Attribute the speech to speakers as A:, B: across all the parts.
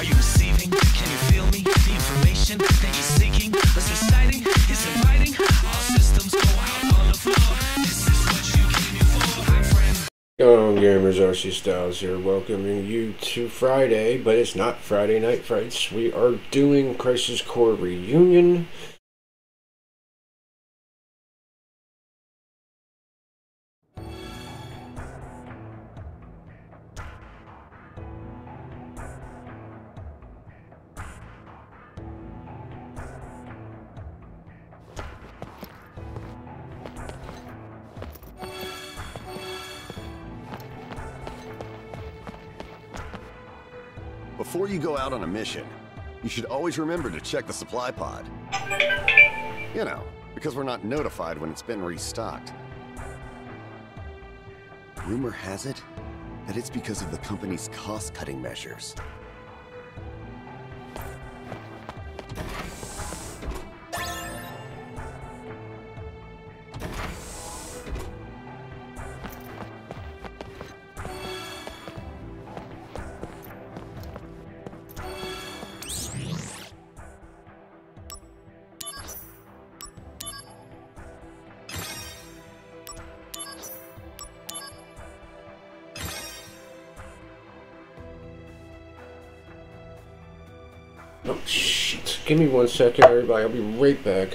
A: Are you receiving? Can you feel me? The information that you're seeking is inviting. All systems go out on the floor. This is what you came for, my friend.
B: Gamers, RC Stylez here, welcoming you to Friday, but it's not Friday Night Frights. We are doing Crisis Core Reunion.
C: Go out on a mission, you should always remember to check the supply pod. You know, because we're not notified when it's been restocked. Rumor has it that it's because of the company's cost-cutting measures.
B: Oh shit. Give me one second everybody, I'll be right back.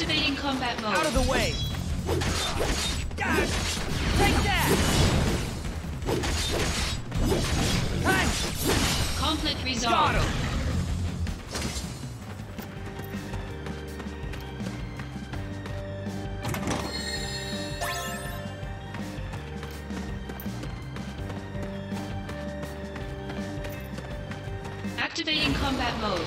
D: Activating combat mode.
A: Out of the way! Take that! Hey,
D: Conflict
A: got
D: resolved.
A: him!
D: Activating combat mode.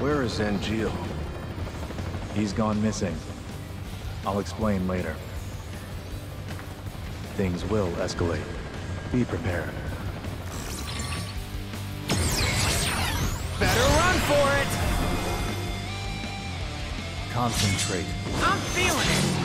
E: Where is Angeal?
F: He's gone missing. I'll explain later. Things will escalate. Be prepared.
G: Better run for it!
F: Concentrate.
G: I'm feeling it!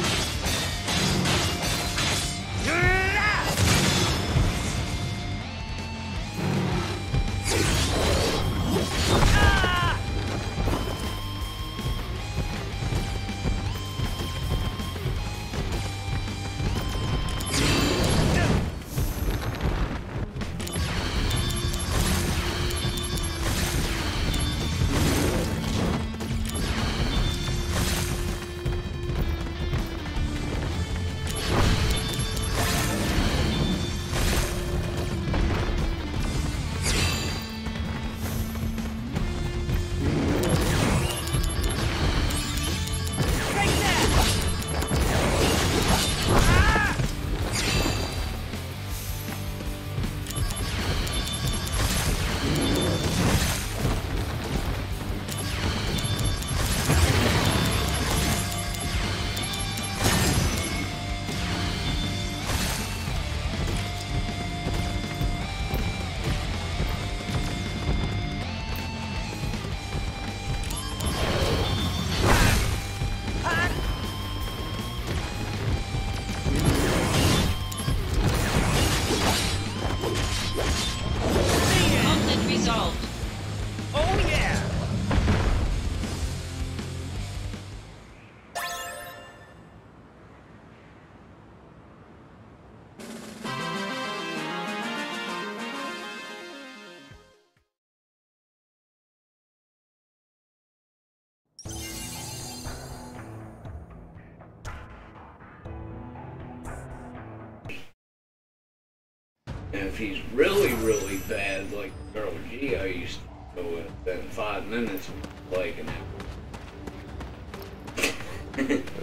H: And if he's really, really bad, like Girl G I used to go with, then five minutes like an hour.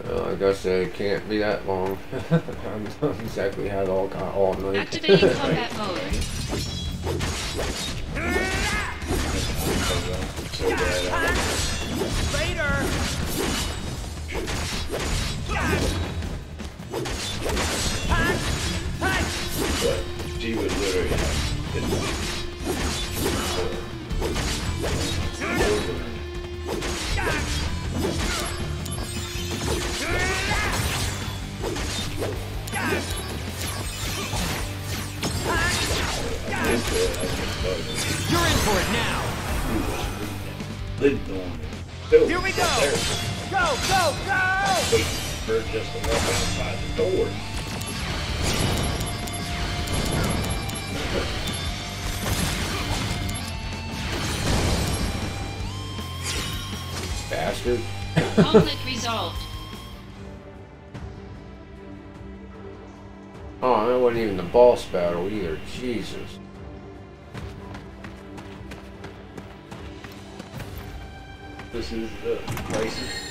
B: Well, I guess it can't be that long. I don't exactly had all got all night.
D: Activating combat mode.
H: So bad. I-
G: Later!
H: She would literally
B: boss battle either. Jesus.
H: This is the crisis.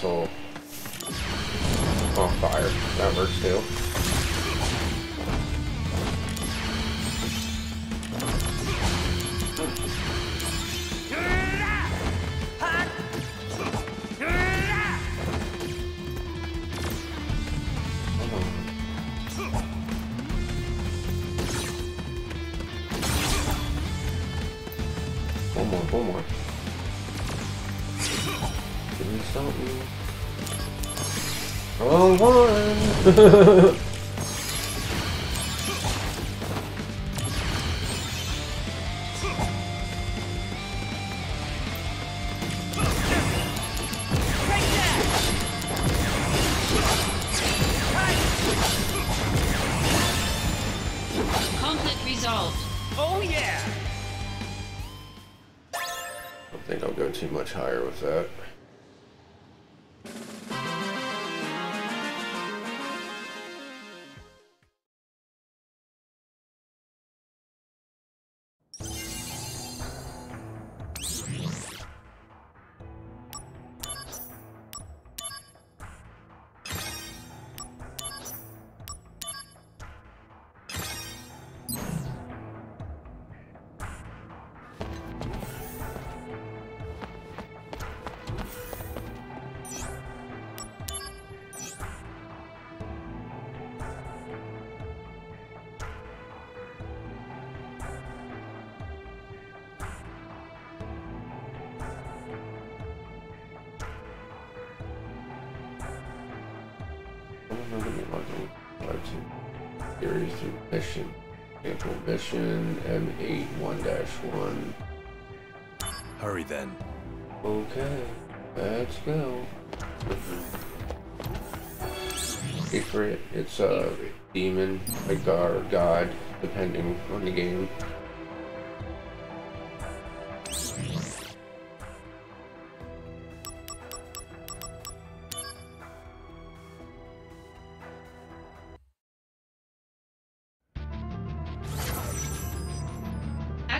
G: So, on
B: oh, fire. That works too. One more, one more. One! Another level. Large series through mission. Sample mission M8 1-1.
I: Hurry then.
B: Okay, let's go. Mm-hmm. Ifrit, it's a demon, like our god, depending on the game.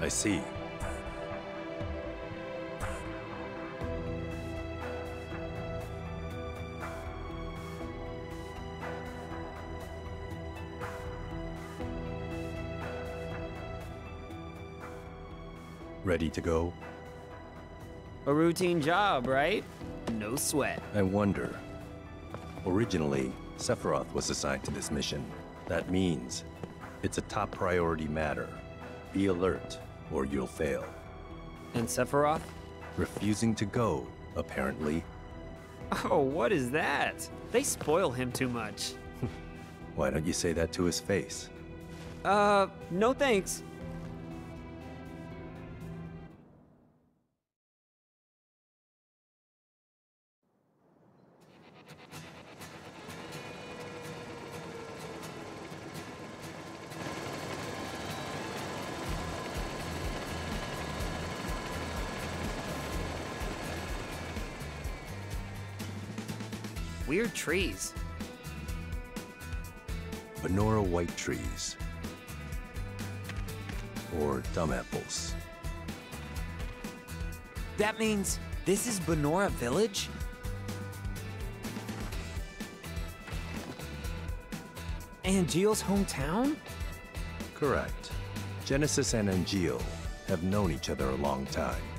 I: I see. Ready to go?
G: A routine job, right? No sweat.
I: I wonder. Originally, Sephiroth was assigned to this mission. That means it's a top priority matter. Be alert, or you'll fail.
G: And Sephiroth?
I: Refusing to go, apparently.
G: Oh, what is that? They spoil him too much.
I: Why don't you say that to his face?
G: Uh, no thanks. Trees.
I: Banora white trees. Or dumb apples.
G: That means this is Banora Village? Angeal's hometown?
I: Correct. Genesis and Angeal have known each other a long time.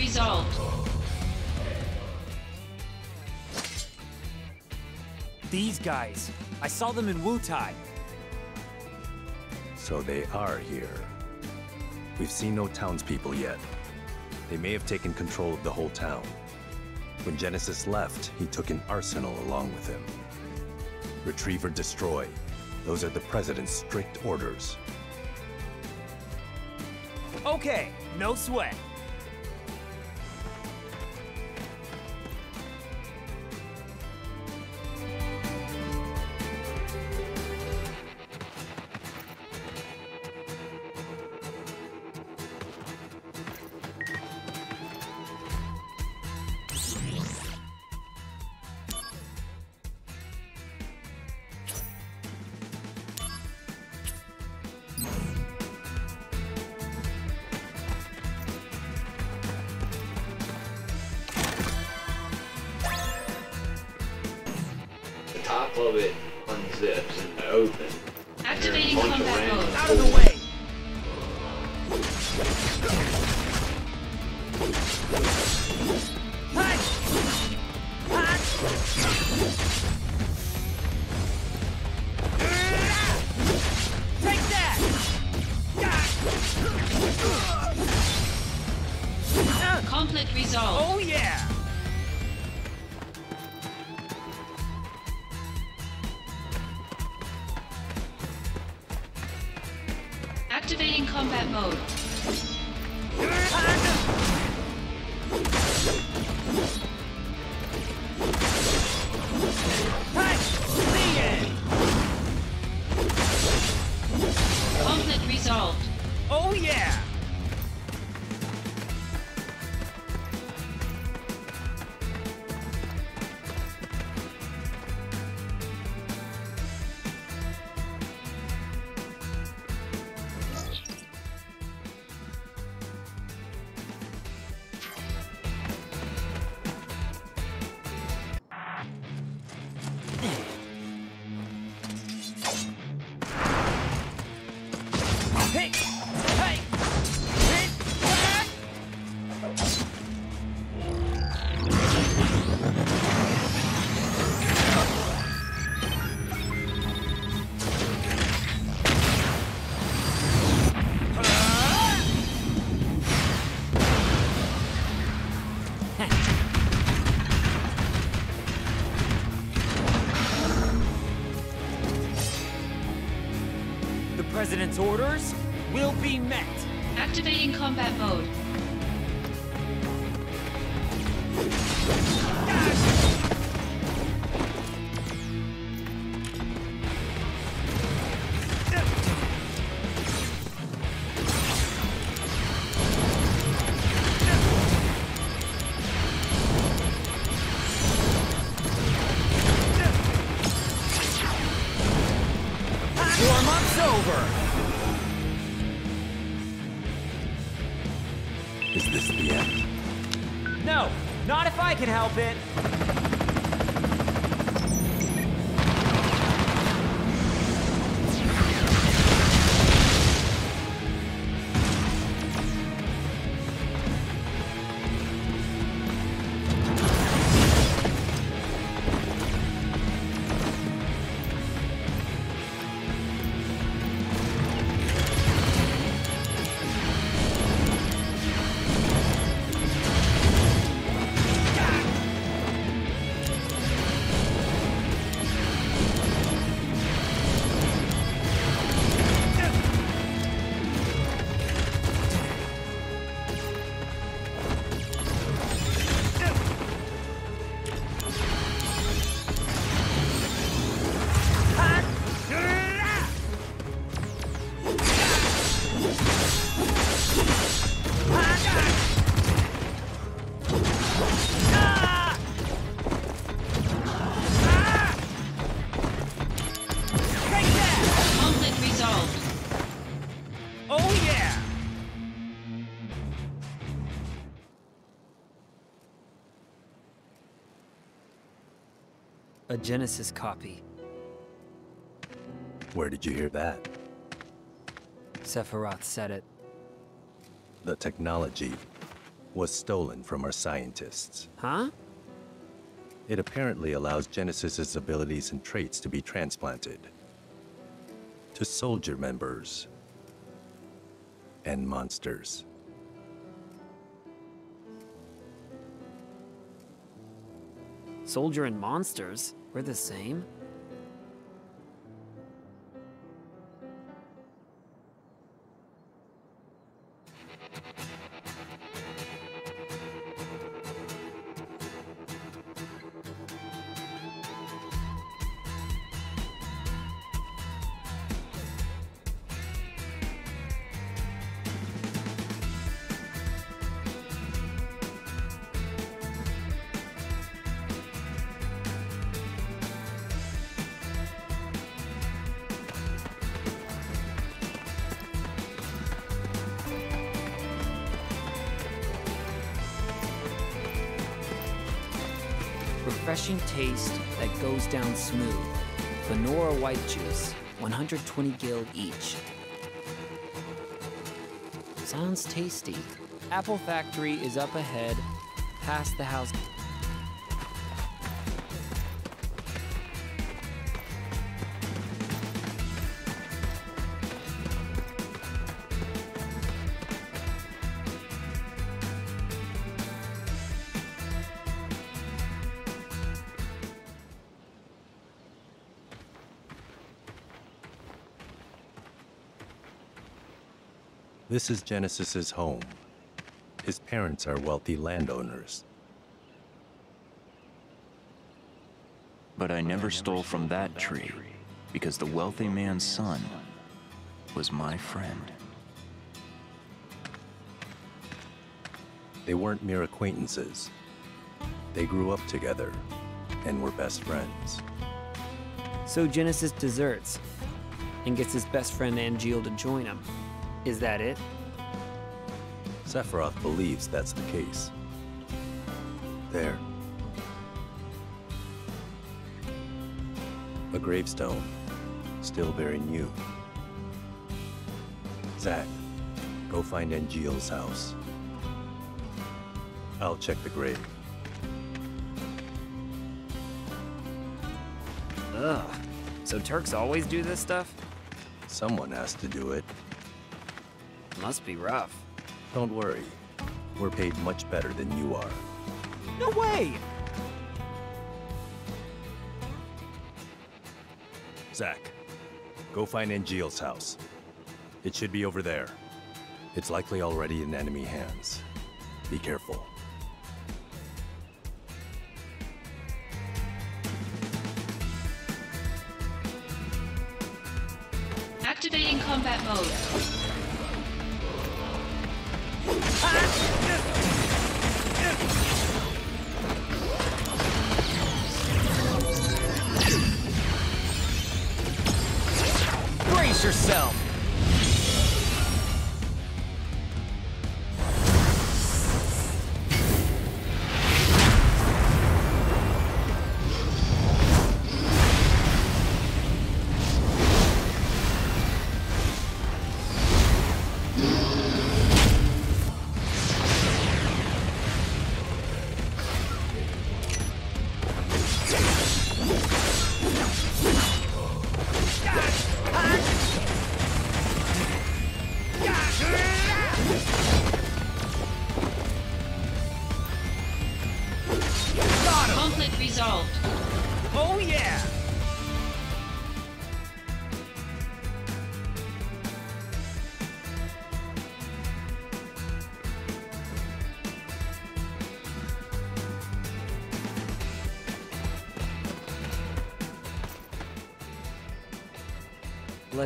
D: Resolved.
G: These guys. I saw them in Wutai.
I: So they are here. We've seen no townspeople yet. They may have taken control of the whole town. When Genesis left, he took an arsenal along with him. Retrieve or destroy. Those are the President's strict orders.
G: Okay, no sweat.
H: Top of it unzips and opens.
D: Activating
H: There's a bunch of
D: combat mode.
G: Out of the way! Orders will be met.
D: Activating combat mode.
G: Can help it. Genesis copy.
I: Where did you hear that?
G: Sephiroth said it.
I: The technology was stolen from our scientists.
G: Huh?
I: It apparently allows Genesis's abilities and traits to be transplanted to soldier members and monsters.
G: Soldier and monsters? We're the same? Refreshing taste that goes down smooth. Banora white juice, 120 gil each. Sounds tasty. Apple Factory is up ahead, past the house.
I: This is Genesis's home. His parents are wealthy landowners.
J: But I never stole from that tree because the wealthy man's son was my friend.
I: They weren't mere acquaintances. They grew up together and were best friends.
G: So Genesis deserts and gets his best friend Angeal to join him. Is that it?
I: Sephiroth believes that's the case. There. A gravestone, still very new. Zack, go find Angeal's house. I'll check the grave.
G: Ugh. So Turks always do this stuff?
I: Someone has to do it.
G: Must be rough.
I: Don't worry. We're paid much better than you are.
G: No way!
I: Zack, go find Angeal's house. It should be over there. It's likely already in enemy hands. Be careful.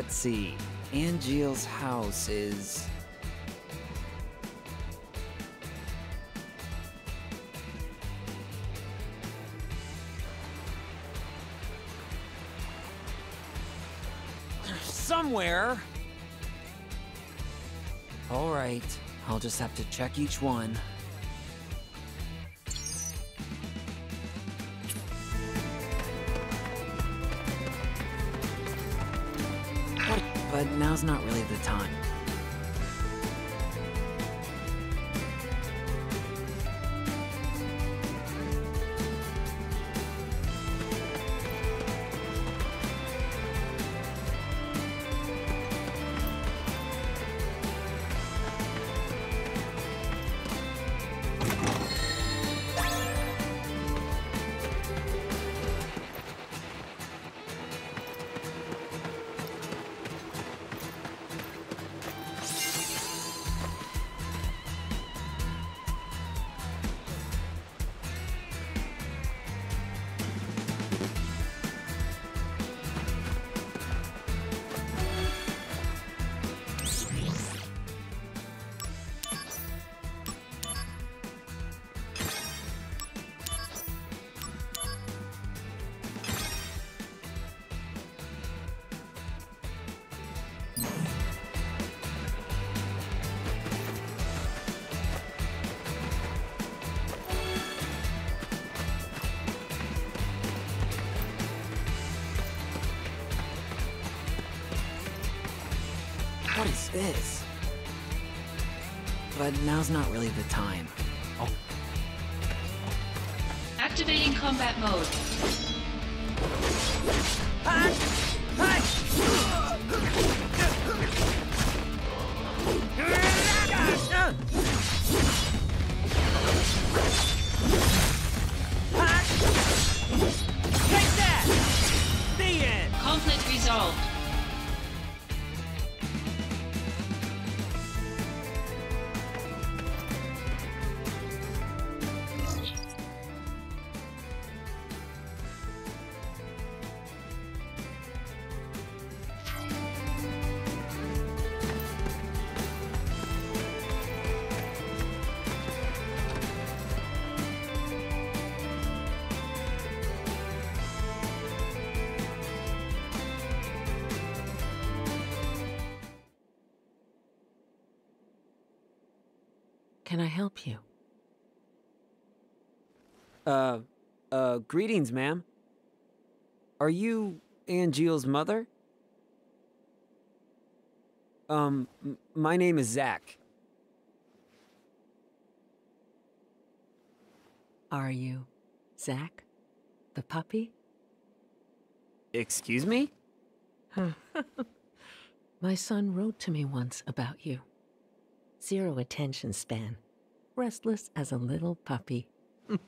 G: Let's see. Angeal's house is. Somewhere. Alright, I'll just have to check each one. But, now's not really the time. What is this? But now's not really the time. Oh,
D: Activating combat mode.
K: Take
L: Can I help you?
G: uh, uh, greetings, ma'am. Are you Angeal's mother? Um, my name is Zack.
L: Are you Zack? The puppy?
G: Excuse me?
L: My son wrote to me once about you. Zero attention span. Restless as a little puppy.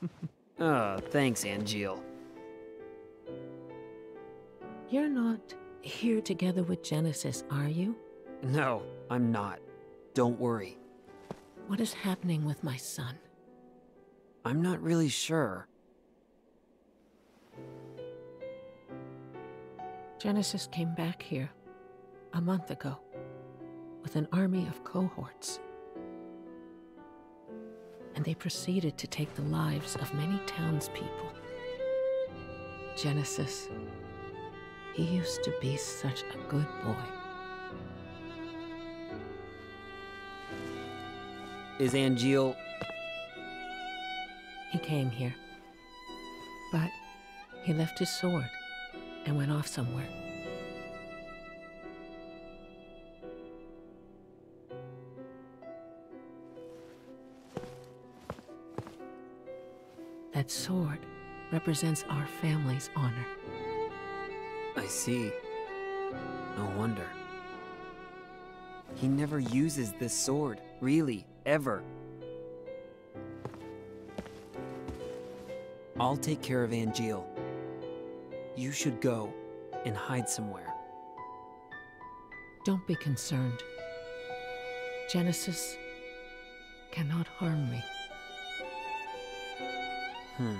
G: Oh, thanks, Angeal.
L: You're not here together with Genesis, are you?
G: No, I'm not. Don't worry.
L: What is happening with my son?
G: I'm not really sure.
L: Genesis came back here a month ago with an army of cohorts. And they proceeded to take the lives of many townspeople. Genesis, he used to be such a good boy.
G: Is Angeal.
L: He came here. But he left his sword and went off somewhere. That sword represents our family's honor.
G: I see. No wonder. He never uses this sword, really, ever. I'll take care of Angeal. You should go and hide somewhere.
L: Don't be concerned. Genesis cannot harm me.
G: Hmm.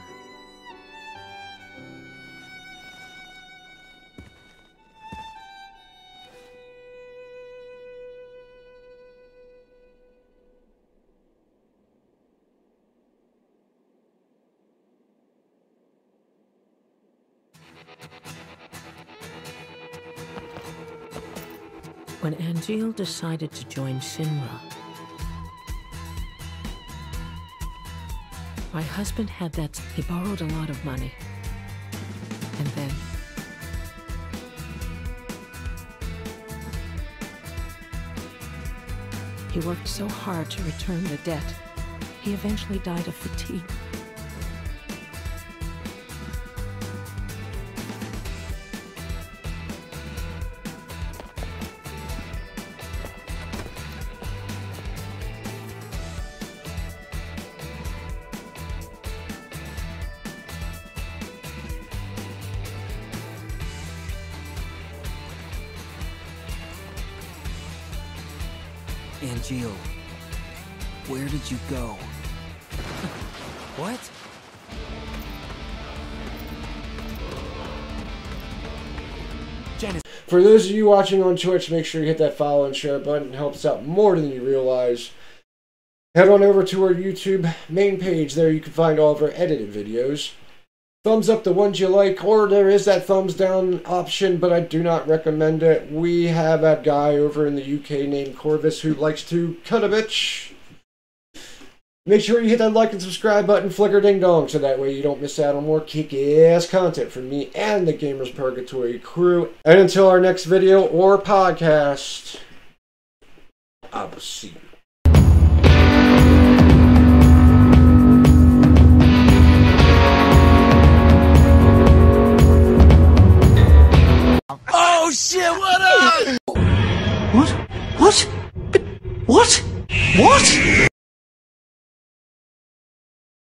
L: When Angeal decided to join Shinra, my husband had that. He borrowed a lot of money. And then. He worked so hard to return the debt, he eventually died of fatigue.
G: Angeal, where did you go? what?
B: For those of you watching on Twitch, make sure you hit that follow and share button. It helps out more than you realize. Head on over to our YouTube main page. There you can find all of our edited videos. Thumbs up the ones you like, or there is that thumbs down option, but I do not recommend it. We have that guy over in the UK named Corvus who likes to cut a bitch. Make sure you hit that like and subscribe button, flicker ding dong, so that way you don't miss out on more kick ass content from me and the Gamers Purgatory crew. And until our next video or podcast, I will see you.
K: Oh shit, what up?
M: What? What? What? What?